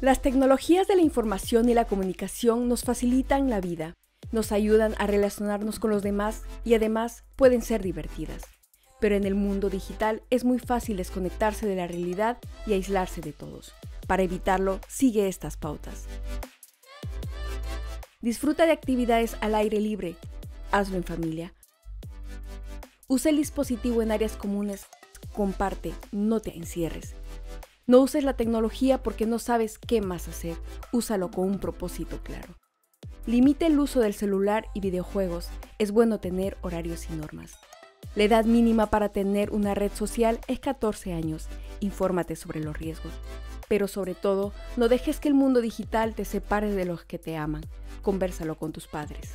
Las tecnologías de la información y la comunicación nos facilitan la vida, nos ayudan a relacionarnos con los demás y además pueden ser divertidas. Pero en el mundo digital es muy fácil desconectarse de la realidad y aislarse de todos. Para evitarlo, sigue estas pautas. Disfruta de actividades al aire libre. Hazlo en familia. Usa el dispositivo en áreas comunes. Comparte, no te encierres. No uses la tecnología porque no sabes qué más hacer. Úsalo con un propósito claro. Limite el uso del celular y videojuegos. Es bueno tener horarios y normas. La edad mínima para tener una red social es 14 años. Infórmate sobre los riesgos. Pero sobre todo, no dejes que el mundo digital te separe de los que te aman. Conversalo con tus padres.